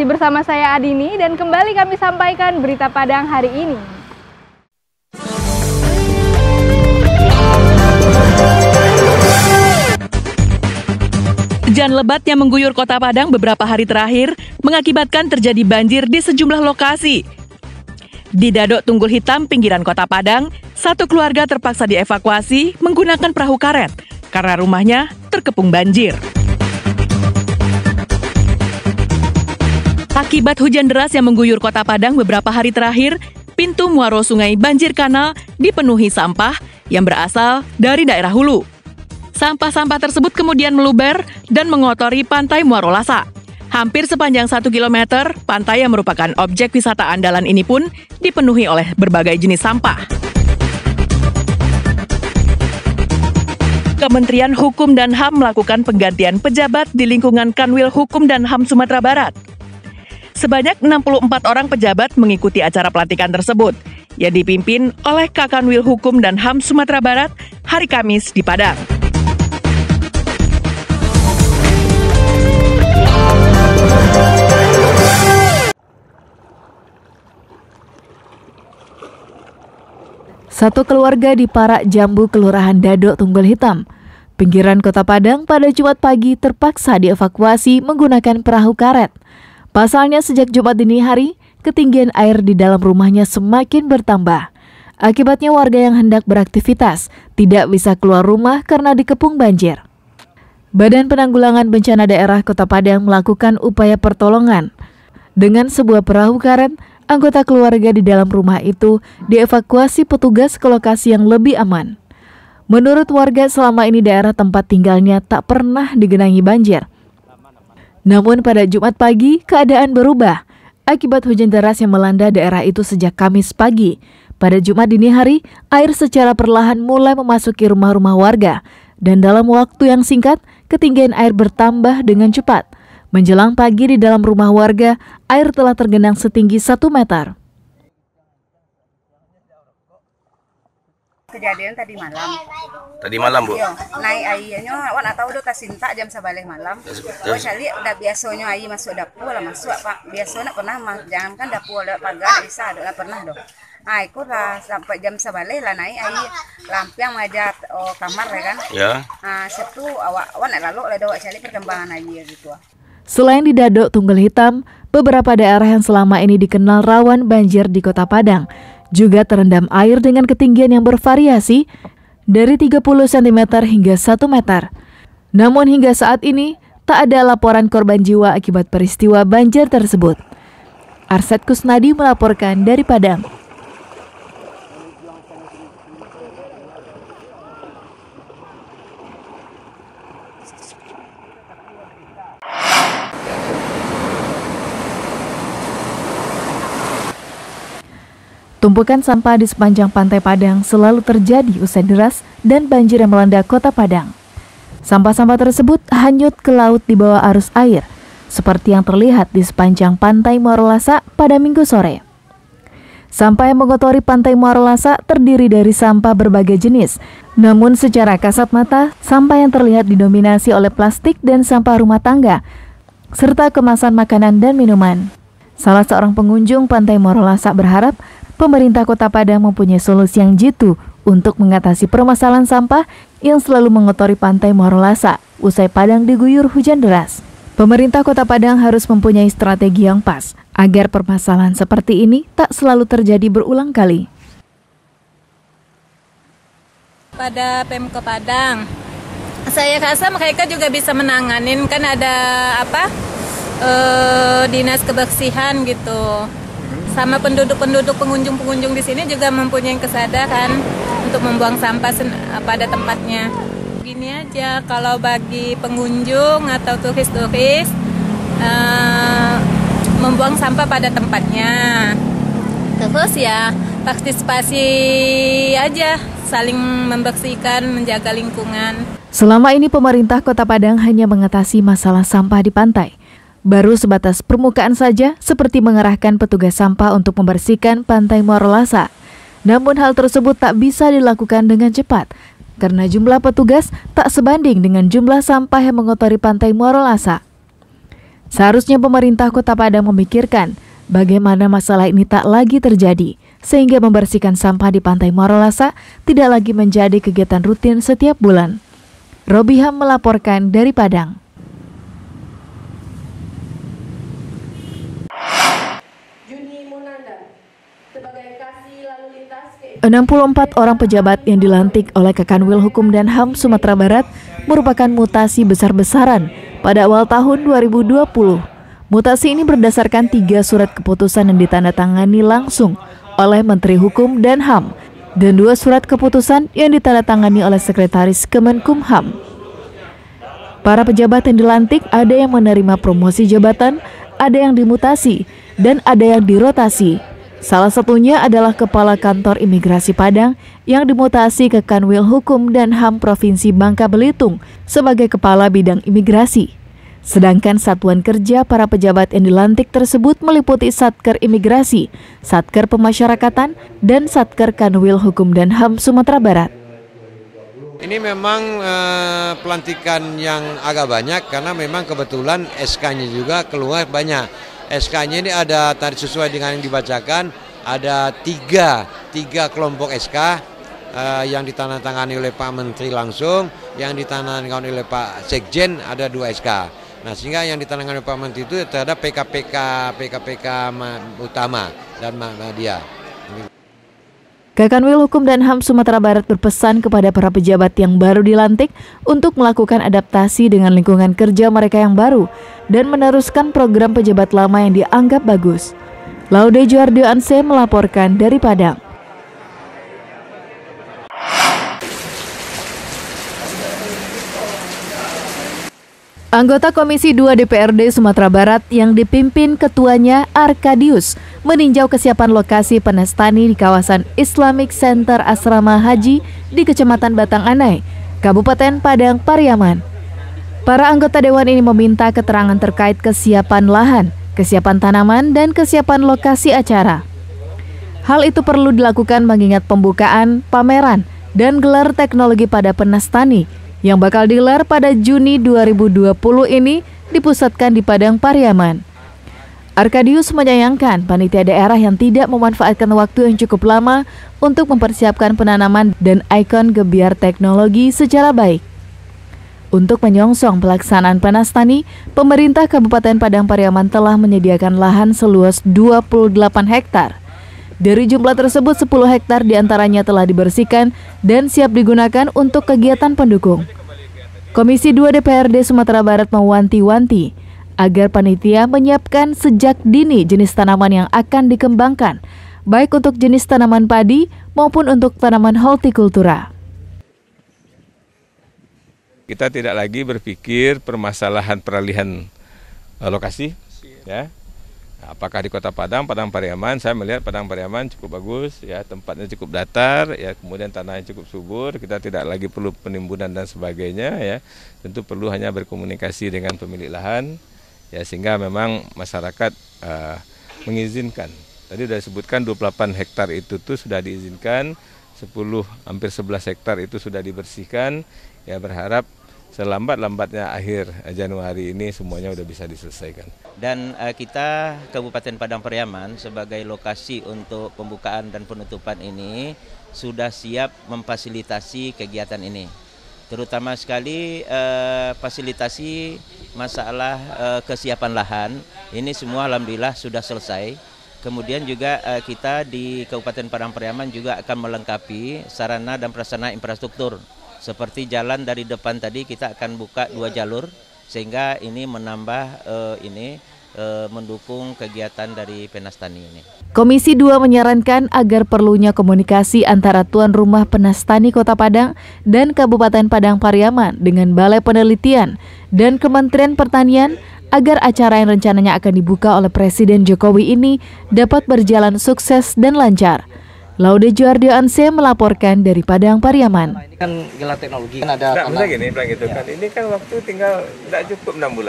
Masih bersama saya Adini dan kembali kami sampaikan berita Padang hari ini. Hujan lebat yang mengguyur kota Padang beberapa hari terakhir mengakibatkan terjadi banjir di sejumlah lokasi. Di Dadok Tunggul Hitam, pinggiran kota Padang, satu keluarga terpaksa dievakuasi menggunakan perahu karet karena rumahnya terkepung banjir. Akibat hujan deras yang mengguyur kota Padang beberapa hari terakhir, pintu muaro sungai banjir kanal dipenuhi sampah yang berasal dari daerah hulu. Sampah-sampah tersebut kemudian meluber dan mengotori pantai Muaro Lasa. Hampir sepanjang satu kilometer, pantai yang merupakan objek wisata andalan ini pun dipenuhi oleh berbagai jenis sampah. Kementerian Hukum dan HAM melakukan penggantian pejabat di lingkungan Kanwil Hukum dan HAM Sumatera Barat. Sebanyak 64 orang pejabat mengikuti acara pelantikan tersebut, yang dipimpin oleh Kakanwil Hukum dan HAM Sumatera Barat hari Kamis di Padang. Satu keluarga di Parak Jambu, Kelurahan Dadok, Tunggul Hitam, pinggiran kota Padang pada Jumat pagi terpaksa dievakuasi menggunakan perahu karet. Pasalnya sejak Jumat dini hari, ketinggian air di dalam rumahnya semakin bertambah. Akibatnya warga yang hendak beraktivitas tidak bisa keluar rumah karena dikepung banjir. Badan Penanggulangan Bencana Daerah Kota Padang melakukan upaya pertolongan. Dengan sebuah perahu karet, anggota keluarga di dalam rumah itu dievakuasi petugas ke lokasi yang lebih aman. Menurut warga selama ini daerah tempat tinggalnya tak pernah digenangi banjir. Namun pada Jumat pagi keadaan berubah akibat hujan deras yang melanda daerah itu sejak Kamis pagi. Pada Jumat dini hari, air secara perlahan mulai memasuki rumah-rumah warga dan dalam waktu yang singkat ketinggian air bertambah dengan cepat. Menjelang pagi di dalam rumah warga, air telah tergenang setinggi 1 meter. Kejadian tadi malam. Tadi malam, Bu? Yo, naik airnya, awak nak tahu udah kasinta jam sebalik malam. Oh, cari udah biasanya air masuk dapur lah masuk, Pak. Biasa nak pernah mah, jangan kan dapur ada pagar bisa, ada pernah dong. Nah, ikut lah sampai jam sebalik lah naik air lampiang majat oh, kamar ya kan. Ya. Nah, situ awak awak nak lalu lah awak cari perkembangan air gitu. Selain di Dadok Tunggal Hitam, beberapa daerah yang selama ini dikenal rawan banjir di Kota Padang juga terendam air dengan ketinggian yang bervariasi dari 30 cm hingga 1 meter. Namun hingga saat ini tak ada laporan korban jiwa akibat peristiwa banjir tersebut. Arset Kusnadi melaporkan dari Padang. Tumpukan sampah di sepanjang pantai Padang selalu terjadi usai deras dan banjir yang melanda kota Padang. Sampah-sampah tersebut hanyut ke laut di bawah arus air, seperti yang terlihat di sepanjang pantai Muarolasa pada minggu sore. Sampah yang mengotori pantai Muarolasa terdiri dari sampah berbagai jenis, namun secara kasat mata, sampah yang terlihat didominasi oleh plastik dan sampah rumah tangga, serta kemasan makanan dan minuman. Salah seorang pengunjung pantai Muarolasa berharap pemerintah Kota Padang mempunyai solusi yang jitu untuk mengatasi permasalahan sampah yang selalu mengotori pantai Muarolasa usai Padang diguyur hujan deras. Pemerintah Kota Padang harus mempunyai strategi yang pas agar permasalahan seperti ini tak selalu terjadi berulang kali. Pada Pemko Padang, saya rasa mereka juga bisa menanganin kan ada apa eh, dinas kebersihan gitu sama penduduk-penduduk pengunjung-pengunjung di sini juga mempunyai kesadaran untuk membuang sampah pada tempatnya. Gini aja, kalau bagi pengunjung atau turis-turis uh, membuang sampah pada tempatnya. Terus ya partisipasi aja, saling membersihkan, menjaga lingkungan. Selama ini pemerintah Kota Padang hanya mengatasi masalah sampah di pantai baru sebatas permukaan saja seperti mengerahkan petugas sampah untuk membersihkan pantai Muarolasa. Namun hal tersebut tak bisa dilakukan dengan cepat karena jumlah petugas tak sebanding dengan jumlah sampah yang mengotori pantai Muarolasa. Seharusnya pemerintah Kota Padang memikirkan bagaimana masalah ini tak lagi terjadi, sehingga membersihkan sampah di Pantai Marolasa tidak lagi menjadi kegiatan rutin setiap bulan. Robiham melaporkan dari Padang. 64 orang pejabat yang dilantik oleh Kekanwil Hukum dan HAM Sumatera Barat merupakan mutasi besar-besaran pada awal tahun 2020. Mutasi ini berdasarkan tiga surat keputusan yang ditandatangani langsung oleh Menteri Hukum dan HAM dan dua surat keputusan yang ditandatangani oleh Sekretaris Kemenkumham. Para pejabat yang dilantik ada yang menerima promosi jabatan, ada yang dimutasi, dan ada yang dirotasi. Salah satunya adalah Kepala Kantor Imigrasi Padang yang dimutasi ke Kanwil Hukum dan HAM Provinsi Bangka Belitung sebagai Kepala Bidang Imigrasi. Sedangkan satuan kerja para pejabat yang dilantik tersebut meliputi Satker Imigrasi, Satker Pemasyarakatan, dan Satker Kanwil Hukum dan HAM Sumatera Barat. Ini memang uh, pelantikan yang agak banyak karena memang kebetulan SK-nya juga keluar banyak. SK-nya ini ada tadi sesuai dengan yang dibacakan ada tiga tiga kelompok SK uh, eh, yang ditandatangani oleh Pak Menteri langsung, yang ditandatangani oleh Pak Sekjen ada dua SK. Nah sehingga yang ditandatangani oleh Pak Menteri itu terhadap PKPK PKPK utama dan dia. Kakanwil Hukum dan HAM Sumatera Barat berpesan kepada para pejabat yang baru dilantik untuk melakukan adaptasi dengan lingkungan kerja mereka yang baru dan meneruskan program pejabat lama yang dianggap bagus. Laude Juardio Anse melaporkan dari Padang. Anggota Komisi 2 DPRD Sumatera Barat yang dipimpin ketuanya Arkadius meninjau kesiapan lokasi penestani di kawasan Islamic Center Asrama Haji di Kecamatan Batang Anai, Kabupaten Padang, Pariaman. Para anggota dewan ini meminta keterangan terkait kesiapan lahan, kesiapan tanaman, dan kesiapan lokasi acara. Hal itu perlu dilakukan mengingat pembukaan, pameran, dan gelar teknologi pada penestani yang bakal digelar pada Juni 2020 ini dipusatkan di Padang Pariaman. Arkadius menyayangkan panitia daerah yang tidak memanfaatkan waktu yang cukup lama untuk mempersiapkan penanaman dan ikon gebiar teknologi secara baik. Untuk menyongsong pelaksanaan panas tani, pemerintah Kabupaten Padang Pariaman telah menyediakan lahan seluas 28 hektar. Dari jumlah tersebut, 10 hektar di antaranya telah dibersihkan dan siap digunakan untuk kegiatan pendukung. Komisi 2 DPRD Sumatera Barat mewanti-wanti agar panitia menyiapkan sejak dini jenis tanaman yang akan dikembangkan, baik untuk jenis tanaman padi maupun untuk tanaman hortikultura. Kita tidak lagi berpikir permasalahan peralihan eh, lokasi, ya, apakah di Kota Padang, Padang Pariaman, saya melihat Padang Pariaman cukup bagus, ya. Tempatnya cukup datar, ya. Kemudian tanahnya cukup subur, kita tidak lagi perlu penimbunan dan sebagainya, ya. Tentu perlu hanya berkomunikasi dengan pemilik lahan, ya sehingga memang masyarakat uh, mengizinkan. Tadi sudah disebutkan 28 hektar itu tuh sudah diizinkan, 10 hampir 11 hektar itu sudah dibersihkan, ya berharap selambat-lambatnya akhir Januari ini semuanya sudah bisa diselesaikan. Dan uh, kita Kabupaten Padang Pariaman sebagai lokasi untuk pembukaan dan penutupan ini sudah siap memfasilitasi kegiatan ini. Terutama sekali uh, fasilitasi masalah uh, kesiapan lahan ini semua alhamdulillah sudah selesai. Kemudian juga uh, kita di Kabupaten Padang Pariaman juga akan melengkapi sarana dan prasarana infrastruktur seperti jalan dari depan tadi kita akan buka dua jalur sehingga ini menambah uh, ini uh, mendukung kegiatan dari Penastani ini. Komisi 2 menyarankan agar perlunya komunikasi antara tuan rumah Penastani Kota Padang dan Kabupaten Padang Pariaman dengan Balai Penelitian dan Kementerian Pertanian agar acara yang rencananya akan dibuka oleh Presiden Jokowi ini dapat berjalan sukses dan lancar. Laude Juardio Anse melaporkan dari Padang Pariaman. Ini kan gelar teknologi kan ada. Nah, gini, bilang gitu kan. Ini kan waktu tinggal tidak cukup enam bulan.